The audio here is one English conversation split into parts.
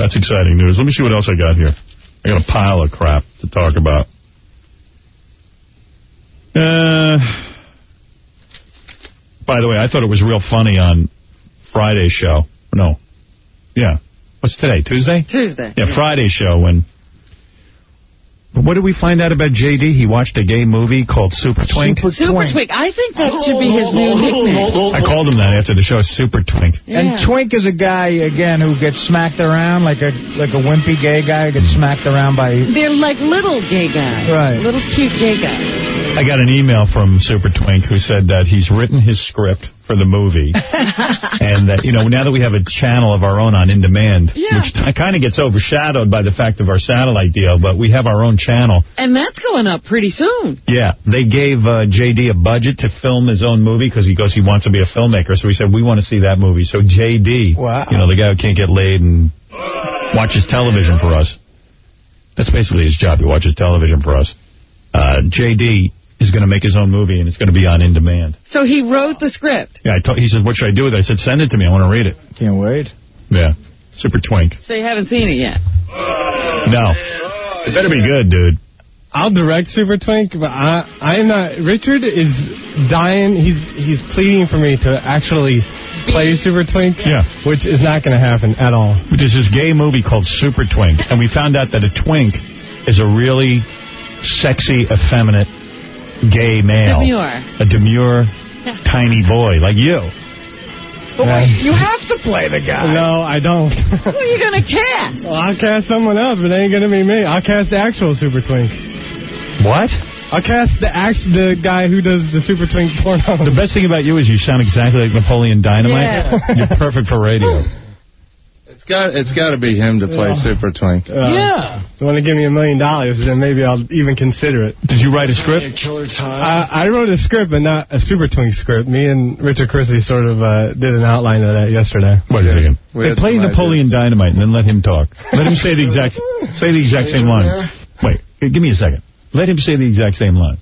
That's exciting news. Let me see what else I got here. I got a pile of crap to talk about. Uh, by the way, I thought it was real funny on Friday's show. No. Yeah. What's today? Tuesday? Tuesday. Yeah, Friday's show when. But what did we find out about JD? He watched a gay movie called Super Twink. Super Twink. I think that should be his new nickname. I called him that after the show, Super Twink. Yeah. And Twink is a guy again who gets smacked around like a like a wimpy gay guy who gets smacked around by. They're like little gay guys. Right. Little cute gay guys. I got an email from Super Twink who said that he's written his script for the movie, and that you know now that we have a channel of our own on In Demand, Yeah. which kind of gets overshadowed by the fact of our satellite deal, but we have our own channel. And that's going up pretty soon. Yeah, they gave uh, JD a budget to film his own movie because he goes he wants to be a filmmaker. So we said we want to see that movie. So JD, Wow. you know the guy who can't get laid and watches television for us. That's basically his job. He watches television for us. Uh, JD is going to make his own movie and it's going to be on in demand. So he wrote the script. Yeah, I told, he said, "What should I do with it?" I said, "Send it to me. I want to read it." Can't wait. Yeah, super twink. So you haven't seen it yet. No, it better be good, dude. I'll direct Super Twink, but I I'm not. Richard is dying. He's he's pleading for me to actually play Super Twink. Yeah. which is not going to happen at all. There's this gay movie called Super Twink, and we found out that a twink is a really sexy, effeminate gay male. Demure. A demure, tiny boy like you. But wait, you have to play the guy. No, I don't. Who are you going to cast? well, I'll cast someone else, but it ain't going to be me. I'll cast the actual Super Twink. What? I'll cast the act the guy who does the Super Twink porno. The best thing about you is you sound exactly like Napoleon Dynamite. Yeah. You're perfect for radio. It's got it's got to be him to play Yeah. Super Twink. Uh, yeah. You want to give me a million dollars, then maybe I'll even consider it. Did you write a script? I, I wrote a script, but not a Super Twink script. Me and Richard Christy sort of uh, did an outline of that yesterday. Wait a second. We Hey, had play some Napoleon Dynamite and then let him talk. Let him say the exact say the exact same line. Wait, give me a second. Let him say the exact same line.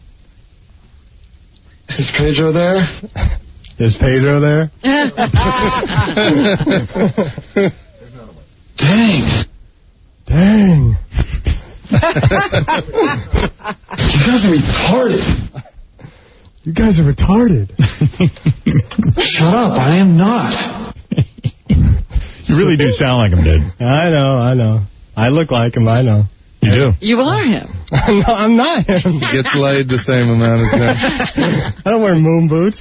Is Pedro there? Is Pedro there? Dang. Dang. You guys are retarded. You guys are retarded. Shut up. I am not. You really do sound like him, dude. I know, I know. I look like him, I know. You do. You are him. no, I'm not him. Gets laid the same amount as him. I don't wear moon boots.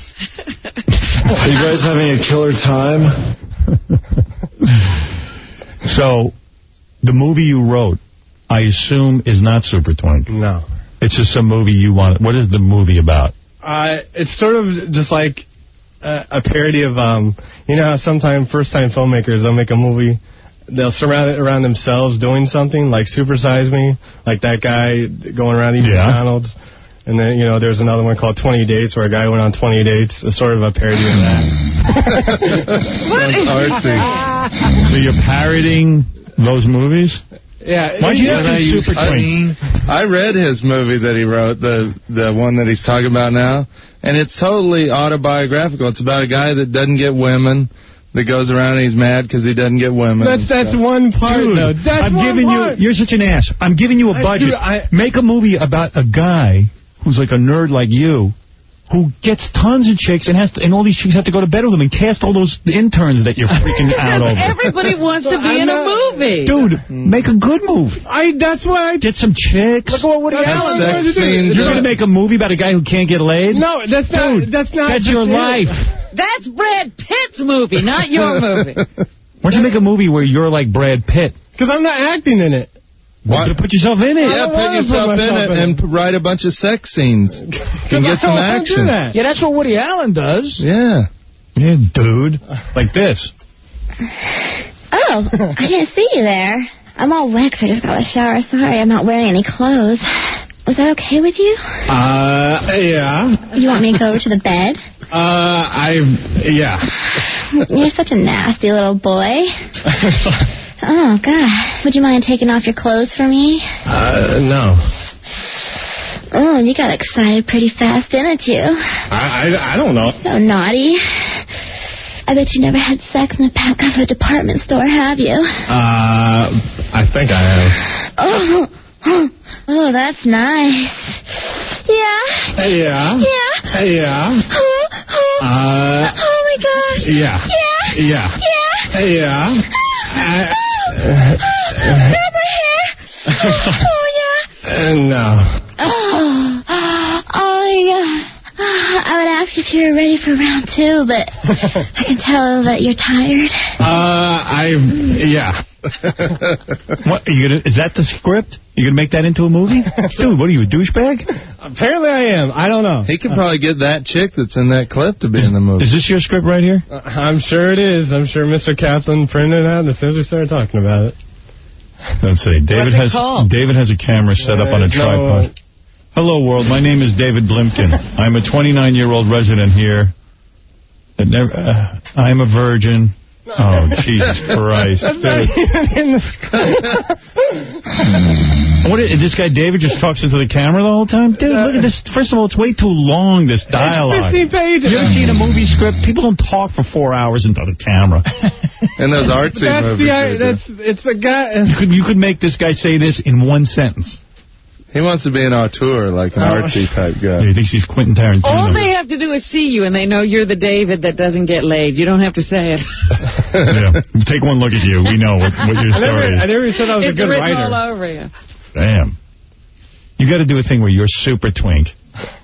Are you guys having a killer time? So, the movie you wrote, I assume, is not Super Twink. No. It's just some movie you want. What is the movie about? Uh, it's sort of just like a, a parody of, um, you know how sometimes first-time filmmakers, they'll make a movie, they'll surround it around themselves doing something, like Supersize Me, like that guy going around eating Yeah. McDonald's. And then, you know, there's another one called 20 Dates where a guy went on 20 dates, a sort of a parody of that. That's artsy. So you're parodying those movies? Yeah. Why'd you yeah, have to Super I, I read his movie that he wrote, the the one that he's talking about now, and it's totally autobiographical. It's about a guy that doesn't get women, that goes around and he's mad because he doesn't get women. That's, that's stuff. one part, Dude, though. That's I'm one giving part. you. You're such an ass. I'm giving you a I- budget. dude, I- Make a movie about a guy who's like a nerd like you, who gets tons of chicks and has to, and all these chicks have to go to bed with him and cast all those interns that you're freaking out over. Everybody wants to be I'm in a movie. Dude, make a good movie. I, that's why I Get some chicks. Look at what Woody Allen sex wanted to do. You're going to make a movie about a guy who can't get laid? No, that's not. Dude, that's not. That's your life. That's Brad Pitt's movie, not your movie. Why don't you make a movie where you're like Brad Pitt? Because I'm not acting in it. Why don't you put yourself in it? Yeah, don't put yourself put in it in and write a bunch of sex scenes. Can get some I don't action. that. Yeah, that's what Woody Allen does. Yeah. Yeah, dude. Like this. Oh, I didn't see you there. I'm all wet 'cause I just got a shower. Sorry, I'm not wearing any clothes. Was that okay with you? Uh, yeah. You want me to go over to the bed? Uh, I, yeah. You're such a nasty little boy. Oh, God. Would you mind taking off your clothes for me? uh, no. Oh, you got excited pretty fast, didn't you? I, I, I don't know. So naughty. I bet you never had sex in the back of a department store, have you? Uh, I think I have. Oh, oh, that's nice. Yeah. Yeah. Yeah. Yeah. Oh, oh. Uh, oh my gosh. yeah. Yeah. Yeah. Yeah. Yeah. Oh, Grab hair. Oh, yeah. no. Oh, oh yeah. Ah. I would ask if you were ready for round two, but I can tell that you're tired. Uh, I, yeah. What are you gonna? Is that the script? You gonna make that into a movie, dude? What are you, a douchebag? Apparently I am. I don't know. He could probably get that chick that's in that clip to be in the movie. Is this your script right here? Uh, I'm sure it is. I'm sure Mr. Kaplan printed that as soon as we started talking about it. Let's see. David What's has called? David has a camera set up on a tripod. no. Tripod. Hello, world. My name is David Blimkin. I'm a 29 year old resident here. Never, uh, I'm a virgin. Oh, Jesus Christ. That's not even in the What is, this guy David just talks into the camera the whole time? Dude, look at this. First of all, it's way too long, this dialogue. 15 pages. You ever seen a movie script? People don't talk for four hours into the camera. in those artsy That's movies. the, they that's, it's the guy. You could, you could make this guy say this in one sentence. He wants to be an auteur, like an Oh. artsy type Yeah, guy. he thinks he's Quentin Tarantino. All they have to do is see you, and they know you're the David that doesn't get laid. You don't have to say it. yeah. Take one look at you. We know what, what your I never, story I never said I was it's a good written writer. all over you. Damn. You got to do a thing where you're super twink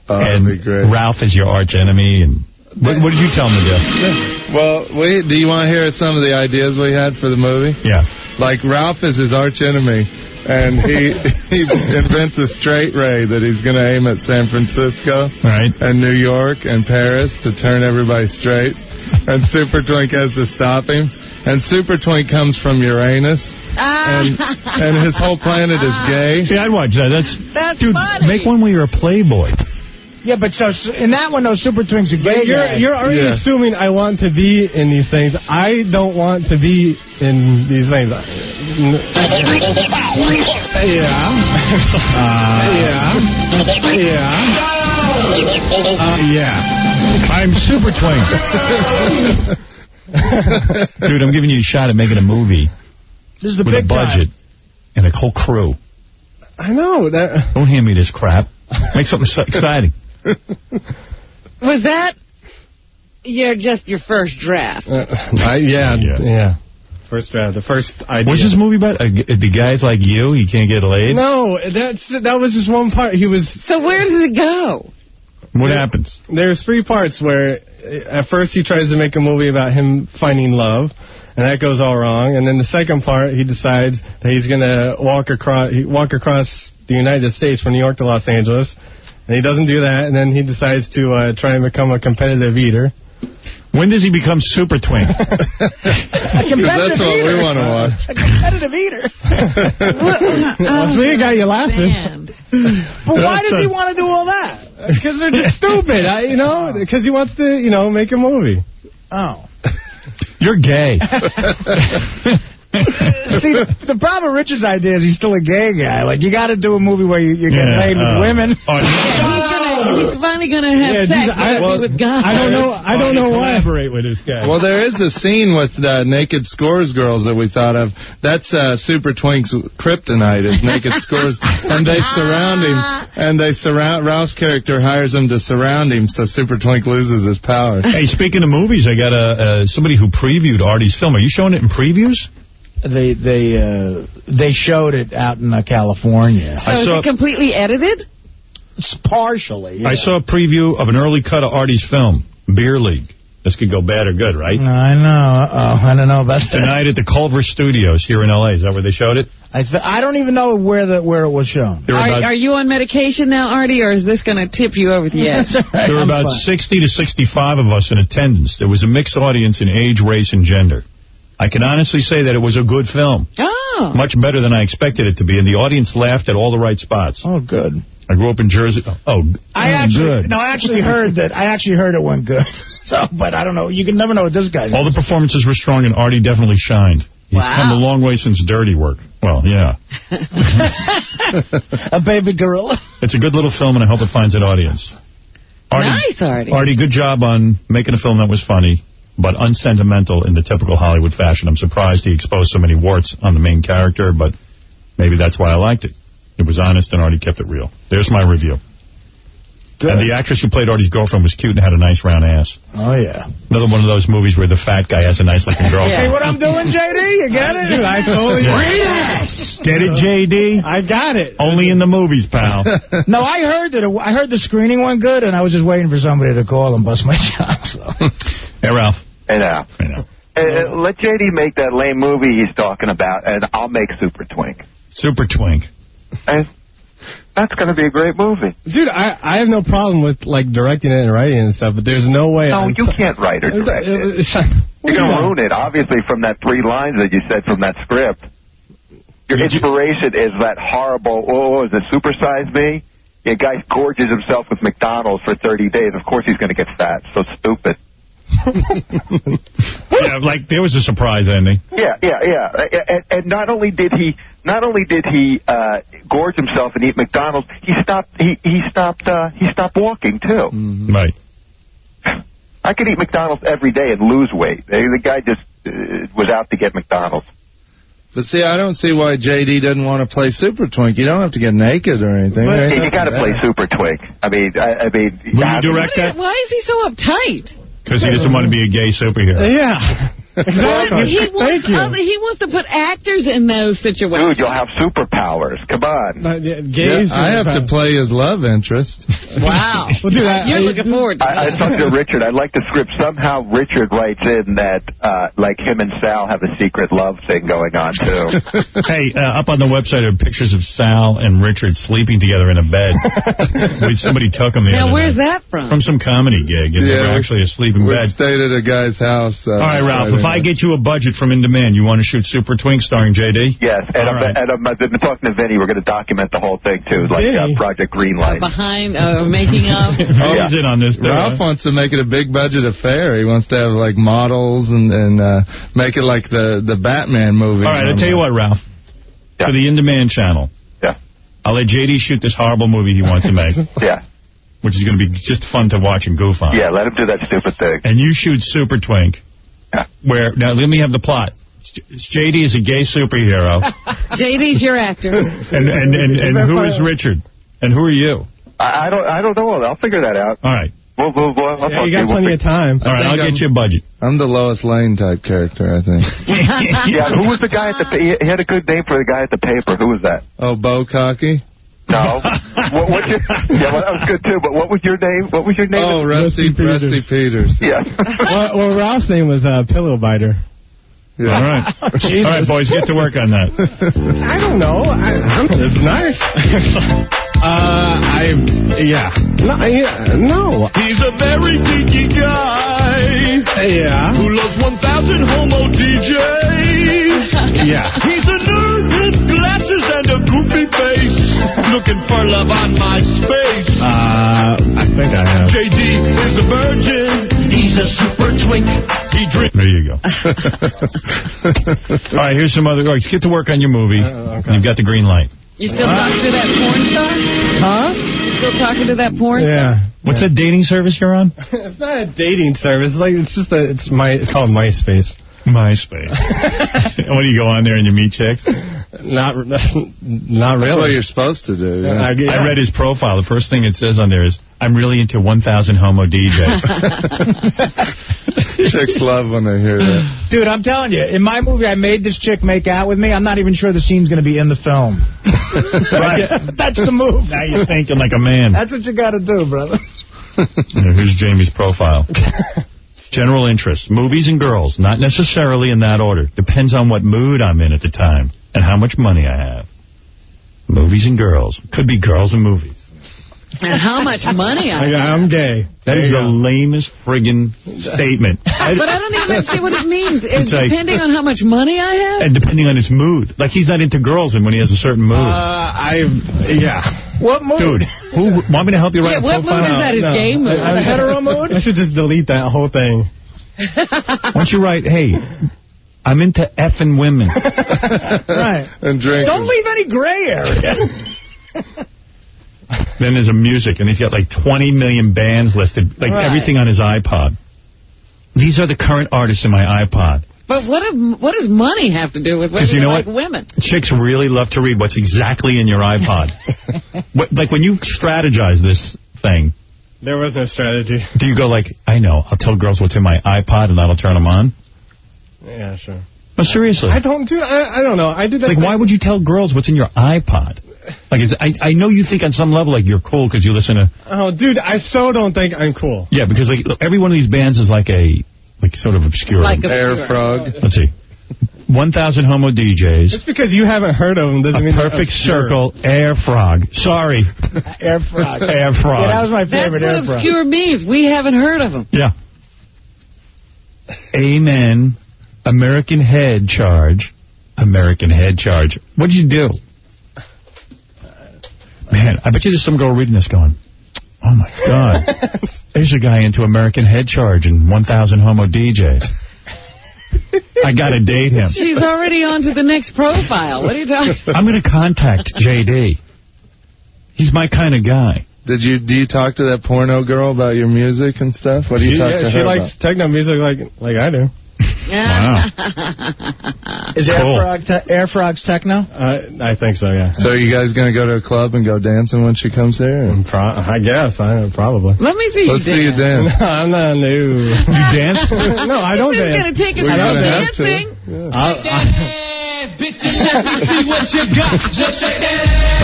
Oh, and that'd be great. Ralph is your arch enemy. And what, what did you tell him to do? Well, we, do you want to hear some of the ideas we had for the movie? Yeah. Like Ralph is his arch enemy, and he he invents a straight ray that he's going to aim at San Francisco Right. and New York and Paris to turn everybody straight. And Super Twink has to stop him. And Super Twink comes from Uranus, and ah. and his whole planet is gay. See, I'd watch that. That's, That's dude. funny. Make one where you're a playboy. Yeah, but so in that one, those super twins are gay. You're guys. you're already Yeah. assuming I want to be in these things. I don't want to be in these things. Yeah. Uh, yeah. Yeah. Uh, yeah. I'm super twink. Dude, I'm giving you a shot at making a movie this is the with a big budget and a whole crew. I know that. Don't hand me this crap. Make something exciting. Was that your just your first draft? Uh, I, yeah, Yeah. yeah, First draft, the first idea. What's this movie about? Uh, the guys like you, he can't get laid. No, that's that was just one part. He was. So where does it go? What Yeah. happens? There's three parts where, uh, at first, he tries to make a movie about him finding love, and that goes all wrong. And then the second part, he decides that he's gonna walk across walk across the United States from New York to Los Angeles, and he doesn't do that. And then he decides to uh, try and become a competitive eater. When does he become super twink? Because that's what we want to watch. A competitive eater. Well, see, got you laughing. Man. But why does he want to do all that? Because they're just stupid, I, you know. Because he wants to, you know, make a movie. Oh. You're gay. See, the problem with Richard's idea is he's still a gay guy. Like, you got to do a movie where you, you get Yeah, laid with uh, women. oh, He's, finally gonna have Yeah, sex. I- well, with guys. I don't know. I don't know why. Collaborate with this guy. Well, there is a scene with the naked scores girls that we thought of. That's uh, Super Twink's kryptonite is naked scores, and they surround him. And they surround Ralph's character hires them to surround him, so Super Twink loses his power. Hey, speaking of movies, I got a uh, somebody who previewed Artie's film. Are you showing it in previews? They they uh, they showed it out in uh, California. So I is saw it completely edited? It's partially. I saw a preview of an early cut of Artie's film, Beer League. This could go bad or good, right? I know. Uh-oh. I don't know about that. Tonight at the Culver Studios here in L.A. Is that where they showed it? I th- I don't even know where the where it was shown. There Are, about, are you on medication now, Artie, or is this going to tip you over the edge? there were I'm about fine. 60 to 65 of us in attendance. There was a mixed audience in age, race, and gender. I can honestly say that it was a good film. Oh. Much better than I expected it to be, and the audience laughed at all the right spots. Oh, good. I grew up in Jersey. Oh, oh I oh, actually good. no, I actually heard that. I actually heard it went good. So, but I don't know. You can never know what this guy. All the performances were strong, and Artie definitely shined. He's Wow. come a long way since Dirty Work. Well, yeah. a baby gorilla. It's a good little film, and I hope it finds an audience. Artie, nice, Artie. Artie, good job on making a film that was funny, but unsentimental in the typical Hollywood fashion. I'm surprised he exposed so many warts on the main character, but Maybe that's why I liked it. It was honest and Artie kept it real. There's my review. And the actress who played Artie's girlfriend was cute and had a nice round ass. Oh, yeah. Another one of those movies where the fat guy has a nice looking See girlfriend. what I'm doing, JD? You get it? Dude, I totally Get it, JD? I got it. Only in the movies, pal. No, I heard that. It, I heard the screening went good, and I was just waiting for somebody to call and bust my chops. So. hey, Ralph. Hey know. Hey, now. Uh, let JD make that lame movie he's talking about, and I'll make Super Twink. Super Twink. And that's going to be a great movie. Dude, I I have no problem with like directing it and writing it and stuff, but there's no way. No, I'm you so- can't write or direct it. You're going to ruin it, obviously, from that three lines that you said from that script. Your inspiration is that horrible, oh, is it supersize me? Yeah, guy gorges himself with McDonald's for 30 days. Of course he's going to get fat. So stupid. Yeah, like there was a surprise ending. Yeah, yeah, yeah. And, and not only did he, not only did he uh, gorge himself and eat McDonald's, he stopped. He he stopped. Uh, he stopped walking too. Right. I could eat McDonald's every day and lose weight. The the guy just uh, was out to get McDonald's. But see, I don't see why JD doesn't want to play Super Twink. You don't have to get naked or anything. There ain't you got to play. Super Twink. I mean, I, I mean, Will you direct that? why is he so uptight? Because he doesn't want to be a gay superhero. Yeah. But Exactly. he wants Thank you. other- he wants to put actors in those situations. dude, situations. you'll have superpowers. Come on. Uh, yeah, Yeah, I have to play his love interest. Wow. Well, dude, I- You're I- looking forward to I, I talked to Richard. I like the script. Somehow Richard writes in that uh, like him and Sal have a secret love thing going on too. Hey, uh, up on the website are pictures of Sal and Richard sleeping together in a bed. Wait, somebody took them the Now, where's night. that from? From some comedy gig, and they Yeah, were actually asleep in We bed. stayed at a guy's house. Uh, All right, Ralph, if I get you a budget from In Demand, you want to shoot Super Twink starring JD? yes, and, I'm, right. and I'm, I've been talking to Vinny. We're going to document the whole thing too, like uh, Project Greenlight. Behind, uh, making up. Oh, Yeah. he's in on this. too, Ralph huh? wants to make it a big budget affair. He wants to have like models and and uh, make it like the the Batman movie. All right, I'll tell you what, Ralph. Yeah. For the In Demand channel, Yeah, I'll let JD shoot this horrible movie he wants to make, yeah, which is going to be just fun to watch and goof on. yeah. Let him do that stupid thing. And you shoot Super Twink, Yeah. where now let me have the plot. JD is a gay superhero, JD's your actor. and and and, and who is Richard, and who are you? I, I don't. I don't know. I'll figure that out. All right, We'll. We'll. we'll I'll Yeah, talk you to got We'll plenty of time. all right, I'll get you a budget. I'm the Lois Lane type character, I think. Yeah. Who was the guy at the? He he had a good name for the guy at the paper. Who was that? oh, Bo Cocky. No. what, what's your, yeah, well, that was good too. But what was your name? What was your name? Oh, Rusty Rusty Rusty Peters. yeah. well, well, Ralph's name was uh, Pillow Biter. Yeah. All right, all right, boys, get to work on that. I don't know. I, I don't. It's nice. uh, I yeah. No, yeah, no. He's a very geeky guy Yeah. who loves 1,000 homo DJs. Yeah. He's looking for love on MySpace. Uh, I think I have. JD is a virgin. He's a super twink. He drinks. There you go. all right, here's some other. All right, get to work on your movie. Uh, okay. You've got the green light. You still talking to that porn star? Huh? You still talking to that porn star? Yeah. What's that dating service you're on? it's not a dating service. It's like it's just a. It's my. It's called MySpace. MySpace. what do you go on there and you meet chicks? Not. Not That's what really. you're supposed to do. Yeah. I, I read his profile. The first thing it says on there is, "I'm really into 1,000 homo DJs." Chicks love when they hear that. Dude, I'm telling you, in my movie, I made this chick make out with me. I'm not even sure the scene's going to be in the film. right. Uh, that's the move. Now you're thinking like a man. That's what you got to do, brother. Yeah, here's Jamie's profile. General interest, movies and girls, not necessarily in that order. Depends on what mood I'm in at the time and how much money I have. Movies and girls. Could be girls and movies. And how much money I I, I'm gay. That is There you the go. lamest friggin' statement. But I don't even see what it means. It's It's like- depending on how much money I have? And depending on his mood. Like he's not into girls and when he has a certain mood. Uh, I. Yeah. What mood? Dude, who want me to help you write Yeah, a what profile? mood is that? His No. gay mood? I, I, hetero mood? I should just delete that whole thing. Why don't you write, hey, I'm into effing women. Right. And drink. Don't leave any gray area. Then there's a music, and he's got like 20 million bands listed, like Right. everything on his iPod. These are the current artists in my iPod. But what do- what does money have to do with whether Because you know like what? women? Chicks really love to read what's exactly in your iPod. what, like when you strategize this thing, There was no strategy. do you go like, I know, I'll tell girls what's in my iPod and that'll turn them on? Yeah, sure. No, seriously. I don't do. I, I don't know. I did that. Like, why would you tell girls what's in your iPod? Like, it's, I I know you think on some level like you're cool because you listen to Oh, dude, I so don't think I'm cool. yeah because like every one of these bands is like a like sort of obscure Like Air frog. Let's see, one thousand homo DJs, Just because you haven't heard of them doesn't a mean perfect circle, air frog. Sorry, Air frog. air frog. Yeah, that was my favorite what air frog. obscure means. We haven't heard of them. Yeah. Amen. American head charge. American head charge. What did you do? Man, I bet you there's some girl reading this going, oh my God. There's a guy into American head charge and 1,000 homo DJs. I got to date him. She's already on to the next profile. What are you talking? I'm going to contact JD. He's my kind of guy. Did you do you talk to that porno girl about your music and stuff? What do you She, talk yeah, to she her likes techno music like like I do. Wow. Is Air, Cool. frog te- air Frogs techno? Uh, I think so. Yeah. So are you guys gonna go to a club and go dancing when she comes there? Pro- I guess. I probably. Let me see Let's you see you dance. dance. I'm not new. You dance? no, I don't This dance. gonna take us We're out gonna have to. dancing. I'll, I,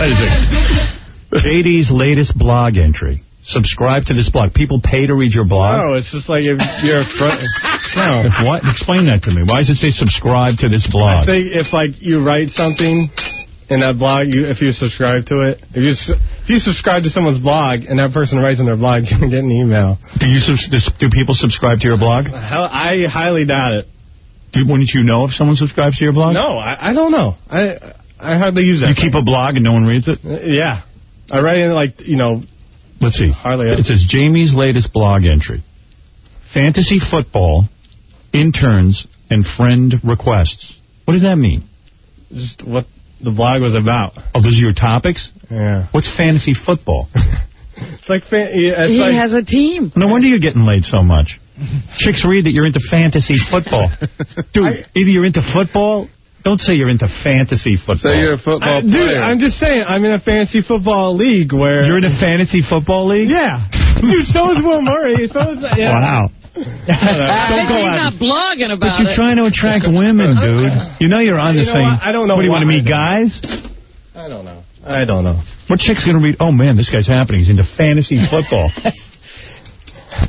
Wait a second. JD's latest blog entry. Subscribe to this blog. People pay to read your blog. no, it's just like if you're a friend. No. If what? Explain that to me. Why does it say subscribe to this I blog? think if like you write something in that blog, you if you subscribe to it, if you if you subscribe to someone's blog and that person writes in their blog, you're gonna get an email. Do you do people subscribe to your blog? Hell, I highly doubt it. Do, wouldn't you know if someone subscribes to your blog? No, I, I don't know. I I hardly use that. You that. keep a blog and no one reads it. Uh, yeah, I write in like you know Let's see. hardly. Uh, it says Jamie's latest blog entry: fantasy football, interns, and friend requests. What does that mean? just what the blog was about. Oh, those are your topics. Yeah, What's fantasy football? it's like fan, yeah, it's He like has a team. No wonder you're getting laid so much. Chicks read that you're into fantasy football. Dude, either you're into football, don't say you're into fantasy football. Say you're a football I, dude. player. I'm just saying, I'm in a fantasy football league where You're in a fantasy football league? Yeah, dude. So is Will Murray. So is yeah. Wow. Don't go he's out. not blogging about But you're it. trying to attract women, dude. You know you're on You this know thing. what? I don't know What do you want to meet guys? I don't know. I don't know. What chick's gonna read? Oh man, this guy's happening. He's into fantasy football.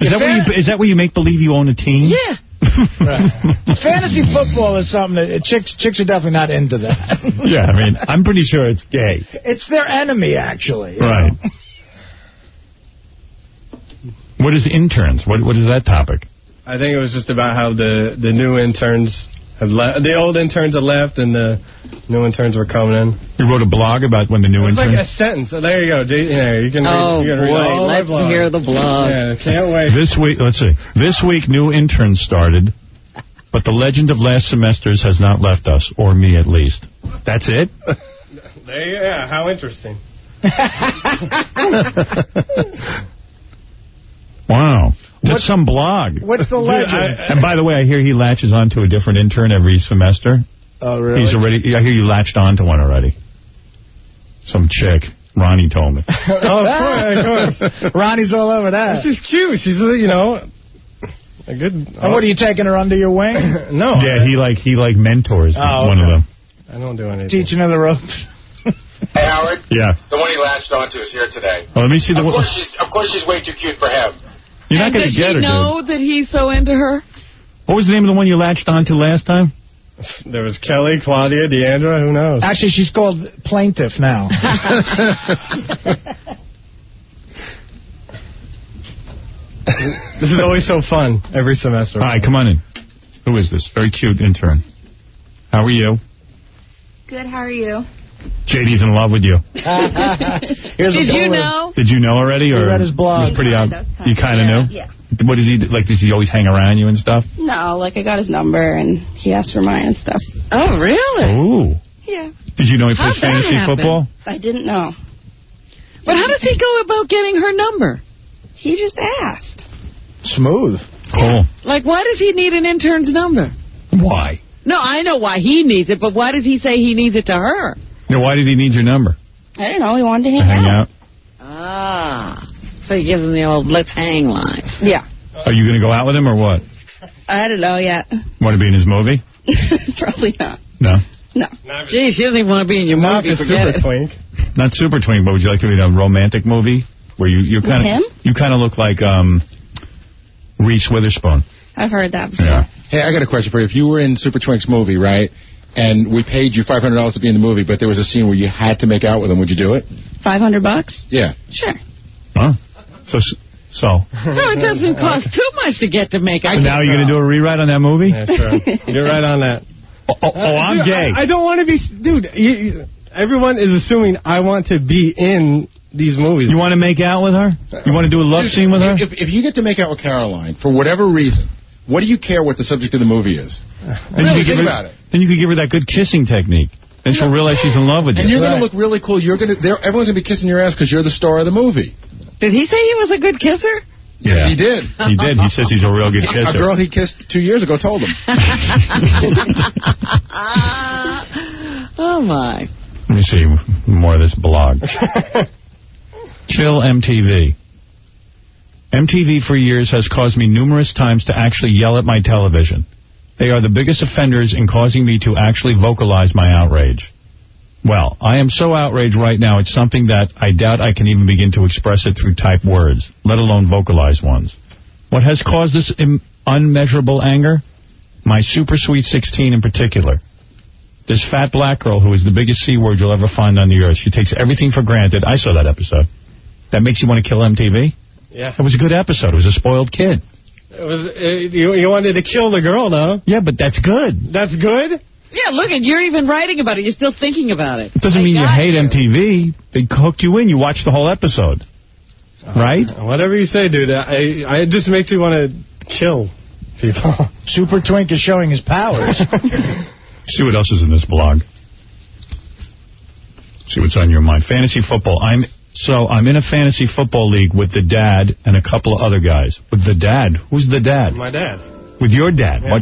is that where you is that where you make believe you own a team? Yeah. Fantasy football is something that uh, chicks chicks are definitely not into that. yeah, I mean, I'm pretty sure it's gay. it's their enemy, actually. Right. know. What is interns? What what is that topic? I think it was just about how the the new interns have left. The old interns had left, and the new interns were coming in. You wrote a blog about when the new It's like interns. a sentence. So there you go. J- yeah, you can. Oh read, you can read boy, all my let's blog. hear the blog. Yeah, can't wait. This week, let's see. This week, new interns started, but the legend of last semesters has not left us, or me at least. That's it. There, you- yeah, how interesting. Wow. That's some blog. What's the Dude, legend? I- And by the way, I hear he latches onto a different intern every semester. oh, really? He's already. I hear you latched on to one already. Some chick. Ronnie told me. oh, of course, of course. Ronnie's all over that. She's cute. She's uh, you know a good. And what are you taking her under your wing? no, Yeah, he like he like mentors Oh, one of them. I don't do anything. Teaching her the ropes. Hey, Howard. Yeah. The one he latched onto is here today. Well, let me see the Of one. course, she's of course she's way too cute for him. You're not going does to get she her, dude. know that he's so into her? What was the name of the one you latched onto last time? There was Kelly, Claudia, Deandra. Who knows? Actually, she's called plaintiff now. This is always so fun every semester. All right, come on in. Who is this? Very cute intern. How are you? Good, how are you? JD's in love with you. Here's Did a you know? Did you know already, or read his blog. He's pretty out? Kind You kind of knew. Yeah. What does he do? like? Does he always hang around you and stuff? No, like I got his number and he asked for mine and stuff. Oh, really? Oh. Yeah. Did you know he plays fantasy happen? football? I didn't know. But how does he go about getting her number? He just asked. Smooth. Cool. Like, why does he need an intern's number? Why? No, I know why he needs it, but why does he say he needs it to her? You know, why did he need your number? I don't know. He wanted to To hang, hang out? Ah. So he gives him the old let's hang line. Yeah. Are you going to go out with him or what? I don't know yet. Want to be in his movie? Probably not. No. No. Gee, she doesn't even want to be in your Not movie. the Forget super it. twink. Not super twink, but would you like to be in a romantic movie where you you kind him? of you kind of look like um Reese Witherspoon? I've heard that before. Yeah. Hey, I got a question for you. If you were in Super Twink's movie, right, and we paid you $500 to be in the movie, but there was a scene where you had to make out with him, would you do it? Five hundred bucks? Yeah. Sure. Huh? So so. No, it doesn't cost too much to get to make out. So out. now you're going to do a rewrite on that movie? That's right. You're right on that. Oh, oh, oh, I'm Dude, gay. I, I don't want to be, dude. You, you, everyone is assuming I want to be in these movies. You want to make out with her? You want to do a love scene with her? If, if you get to make out with Caroline, for whatever reason, what do you care what the subject of the movie is? Uh, then Really, you could give think her, about it. Then you could give her that good kissing technique. Then she'll realize she's in love with you. And you're going to look really cool. You're going to, everyone's going to be kissing your ass because you're the star of the movie. Did he say he was a good kisser? Yeah. He did. He did. He says he's a real good kisser. A girl he kissed two years ago told him. oh my. Let me see more of this blog. Chill MTV. MTV for years has caused me numerous times to actually yell at my television. They are the biggest offenders in causing me to actually vocalize my outrage. Well, I am so outraged right now, it's something that I doubt I can even begin to express it through typed words, let alone vocalized ones. What has caused this unmeasurable anger? My super sweet 16 in particular. This fat black girl who is the biggest C word you'll ever find on the earth. She takes everything for granted. I saw that episode. That makes you want to kill MTV? Yeah. It was a good episode. It was a spoiled kid. It was, uh, you, you wanted to kill the girl, though. Yeah, but that's good. That's good? Yeah, look, at you're even writing about it. You're still thinking about it. It doesn't I mean you got hate MTV. They hooked you in. You watched the whole episode. Right? Whatever you say, dude. I, I, it just makes me want to kill people. Super Twink is showing his powers. See what else is in this blog. See what's on your mind. Fantasy football. I'm so I'm in a fantasy football league with the dad and a couple of other guys. With the dad. Who's the dad? My dad. With your dad. Yeah. What?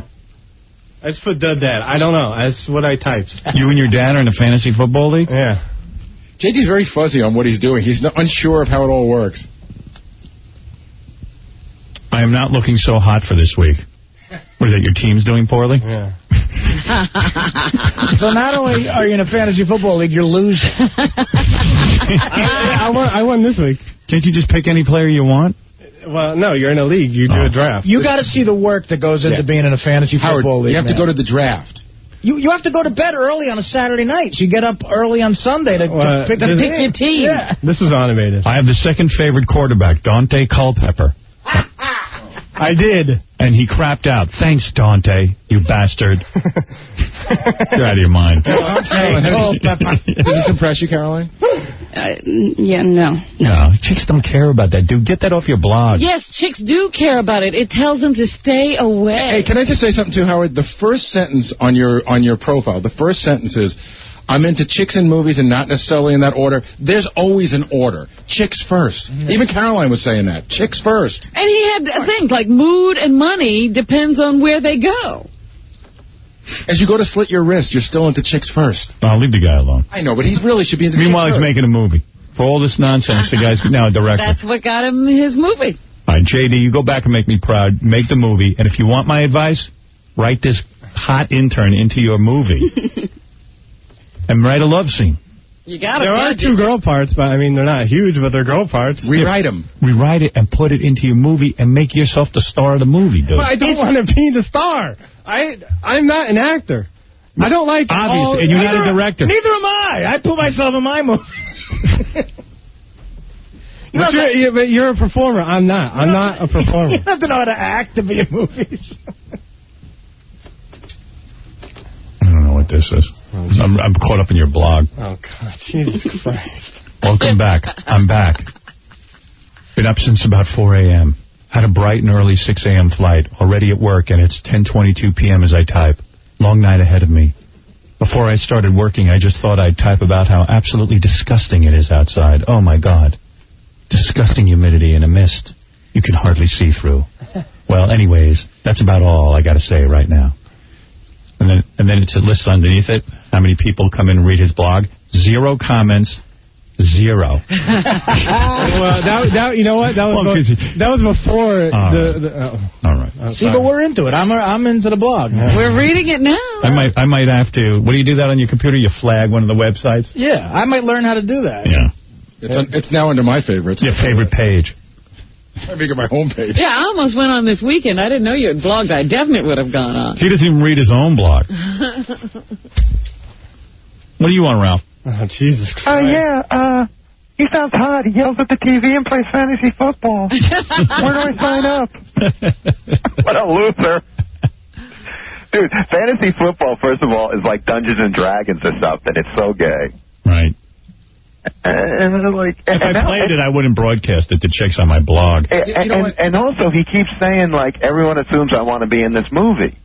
I just put the dad. I don't know. That's what I typed. You and your dad are in a fantasy football league? Yeah. JD's very fuzzy on what he's doing. He's not unsure of how it all works. I am not looking so hot for this week. What is that? Your team's doing poorly? Yeah. so not only are you in a fantasy football league, you're losing. I, I won. I won this week. Can't you just pick any player you want? Well, no. You're in a league. You do a draft. You got to see the work that goes into Yeah. being in a fantasy Howard, football league. you have to go to the draft. You you have to go to bed early on a Saturday night. So you get up early on Sunday to, to pick, to pick your team. Yeah. This is automated. I have the second favorite quarterback, Dante Culpepper. I did. And he crapped out. Thanks, Dante, you bastard. You're out of your mind. Caroline, did, did this impress you, Caroline? Uh, yeah, no. No, chicks don't care about that, dude. Get that off your blog. Yes, chicks do care about it. It tells them to stay away. Hey, can I just say something too, Howard? The first sentence on your on your profile, the first sentence is, "I'm into chicks in movies and not necessarily in that order." There's always an order. Chicks 1st Even Caroline was saying that. Chicks first. And he had things like mood and money depends on where they go. As you go to slit your wrist, you're still into chicks first. I'll leave the guy alone. I know, but he really should be into. Meanwhile, chicks he's making a movie. For all this nonsense, the guy's now a director. That's what got him his movie. All right, JD, you go back and make me proud. Make the movie. And if you want my advice, write this hot intern into your movie. and write a love scene. You got There are two girl parts, but I mean they're not huge, but they're girl parts. Rewrite them. Rewrite it and put it into your movie and make yourself the star of the movie, dude. But I don't want to be the star. I I'm not an actor. I don't like Obvious, all- and you're not a director. Neither am I. I put myself in my movie. But you're, yeah, but you're a performer. I'm not. I'm not a performer. you have to know how to act to be in movies. I don't know what this is. I'm, I'm caught up in your blog. Oh God, Jesus Christ! Welcome back. I'm back. Been up since about 4 a.m. Had a bright and early 6 a.m. flight. Already at work, and it's 10:22 p.m. as I type. Long night ahead of me. Before I started working, I just thought I'd type about how absolutely disgusting it is outside. Oh my God, disgusting humidity and a mist you can hardly see through. Well, anyways, that's about all I got to say right now. And then, and then it's a list underneath it. How many people come in and read his blog? Zero comments. Zero. well, that, that you know what? That was Well, be- that was before Uh, the. the oh, All right. I'm See, but we're into it. I'm I'm into the blog. We're reading it now. I might, I might have to. What do you do that on your computer? You flag one of the websites. Yeah, I might learn how to do that. Yeah. It's, on, it's now under my favorites. Your favorite page. I make it my homepage. Yeah, I almost went on this weekend. I didn't know you had blogged. I definitely would have gone on. He doesn't even read his own blog. What do you want, Ralph? Oh, Jesus Christ. Oh, yeah, uh, he sounds hot. He yells at the TV and plays fantasy football. Where do I sign up? what a loser. Dude, fantasy football, first of all, is like Dungeons and Dragons or something. It's so gay. Right. And, and like, If I and now- played it, I wouldn't broadcast it to chicks on my blog. And, and, and also, he keeps saying, like, everyone assumes I want to be in this movie.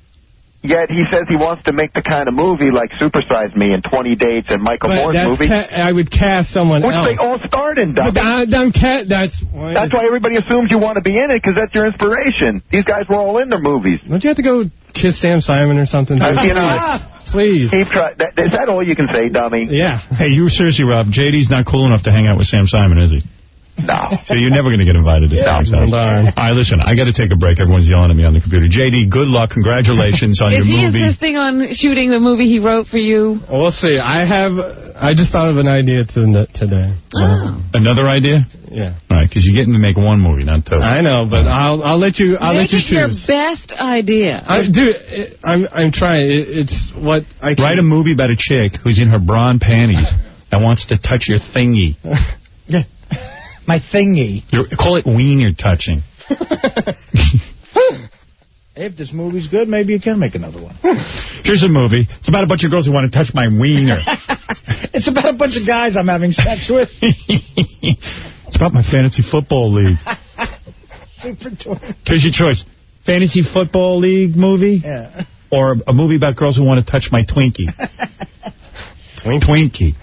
Yet he says he wants to make the kind of movie like Super Size Me and 20 Dates and Michael But Moore's movie, ca- I would cast someone which else. they all starred in, But dummy. I, I'm ca- that's That's why everybody assumes you want to be in it because that's your inspiration. These guys were all in their movies. Don't you have to go kiss Sam Simon or something? Uh, you know, Please. Keep try- Is that all you can say, dummy? Yeah. Hey, you seriously, Rob? JD's not cool enough to hang out with Sam Simon, is he? No. So you're never going to get invited to Sam's house. All right, listen, I got to take a break. Everyone's yelling at me on the computer. JD, good luck. Congratulations on Is your he movie. insisting on shooting the movie he wrote for you? We'll see. I have. I just thought of an idea to, today. Oh. Another idea? Yeah. All right, because you're getting to make one movie, not two. I know, but uh-huh. I'll I'll let you I'll Make let you it your choose. best idea. I, dude, it, I'm I'm trying. It, it's what I can. Write a movie about a chick who's in her bra and panties and wants to touch your thingy. yeah. My thingy. You're, call it wiener touching. If this movie's good, maybe you can make another one. Here's a movie. It's about a bunch of girls who want to touch my wiener. It's about a bunch of guys I'm having sex with. it's about my fantasy football league. Super toy. Here's your choice: fantasy football league movie, Yeah. or a movie about girls who want to touch my Twinkie. Twinkie.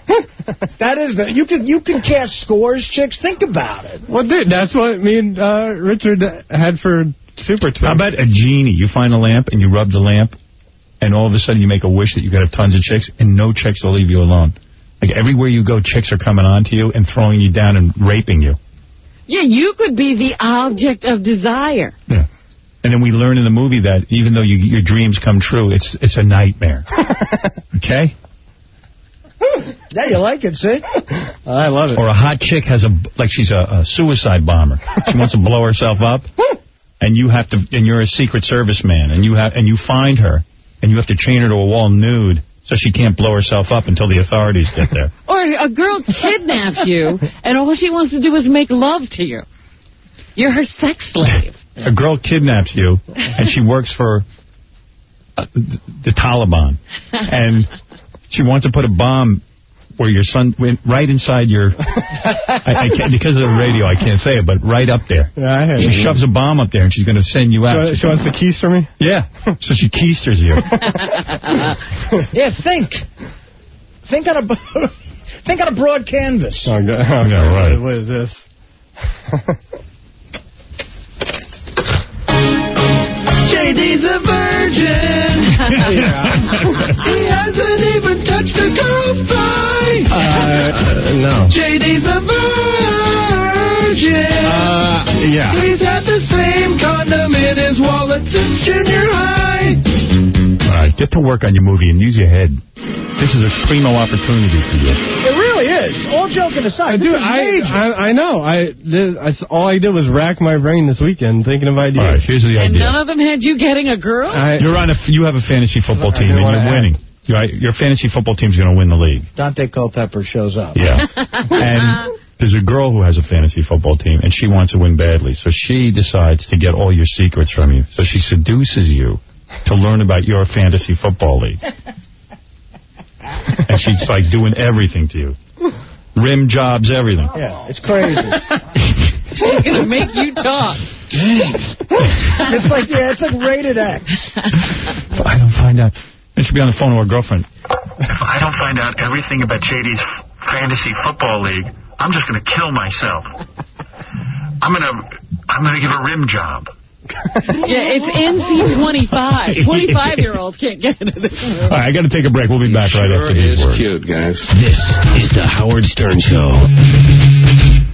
That is the you can you can cast scores, chicks. Think about it. Well, dude, that's what me and uh, Richard had for Super Twin. How about a genie? You find a lamp and you rub the lamp, and all of a sudden you make a wish that you could have tons of chicks, and no chicks will leave you alone. Like everywhere you go, chicks are coming on to you and throwing you down and raping you. Yeah, you could be the object of desire. Yeah. And then we learn in the movie that even though you, your dreams come true, it's it's a nightmare. okay? Hmm. Yeah, you like it, see? I love it. Or a hot chick has a like she's a, a suicide bomber. She wants to blow herself up, hmm. and you have to, and you're a secret service man, and you have, and you find her, and you have to chain her to a wall nude so she can't blow herself up until the authorities get there. Or a girl kidnaps you, and all she wants to do is make love to you. You're her sex slave. A girl kidnaps you, and she works for uh, the Taliban, and she wants to put a bomb where your son went right inside your. I, I can't because of the radio. I can't say it, but right up there. Yeah, I She it. shoves a bomb up there, and she's going to send you out. She, she wants the keys for me. Yeah, so she keisters you. yeah, think. Think on a think on a broad canvas. Oh, God. Yeah, right. What is this? JD's a virgin. he hasn't even touched a girl's thigh. Uh, no. JD's a virgin. Uh, yeah. He's had the same condom in his wallet since junior high. All right, get to work on your movie and use your head. This is a primo opportunity for you. It really is. All joking aside, Dude, this is I, major. I I know. I, this, I all I did was rack my brain this weekend thinking of ideas. All right, here's the And idea. none of them had you getting a girl? I, You're on a. You have a fantasy football team, and you're ask. winning. Your, your fantasy football team's going to win the league. Dante Culpepper shows up. Yeah. and there's a girl who has a fantasy football team, and she wants to win badly. So she decides to get all your secrets from you. So she seduces you to learn about your fantasy football league. and she's like doing everything to you. Rim jobs, everything. Yeah, it's crazy. She's going to make you talk. it's like yeah, it's like rated X. If I don't find out. I should be on the phone to her girlfriend. If I don't find out everything about JD's fantasy football league, I'm just going to kill myself. I'm going to I'm going to give a rim job. Yeah, it's NC-25. 25-year-olds can't get into this. All right, I got to take a break. We'll be back right after these words. cute, guys. This is the Howard Stern Show.